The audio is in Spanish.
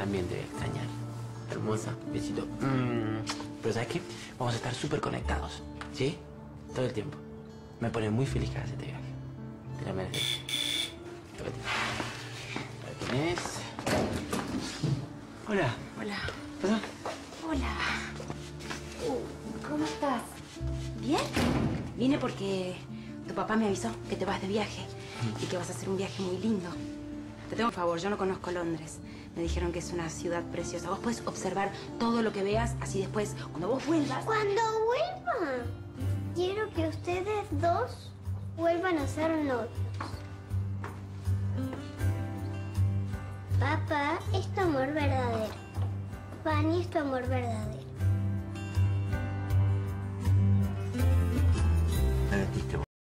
también a extrañar. Hermosa, besito. Mm. Pero ¿sabes qué? Vamos a estar súper conectados, ¿sí? Todo el tiempo. Me pone muy feliz cada vez este viaje. Te lo mereces. Ahí tenés. Hola. Hola. ¿Pasa? Hola. Uh, ¿Cómo estás? ¿Bien? Vine porque tu papá me avisó que te vas de viaje y que vas a hacer un viaje muy lindo. Te tengo un favor, yo no conozco Londres. Me dijeron que es una ciudad preciosa. Vos puedes observar todo lo que veas, así después, cuando vos vuelvas... Cuando vuelva, quiero que ustedes dos vuelvan a ser novios. Papá es tu amor verdadero. Fanny es tu amor verdadero.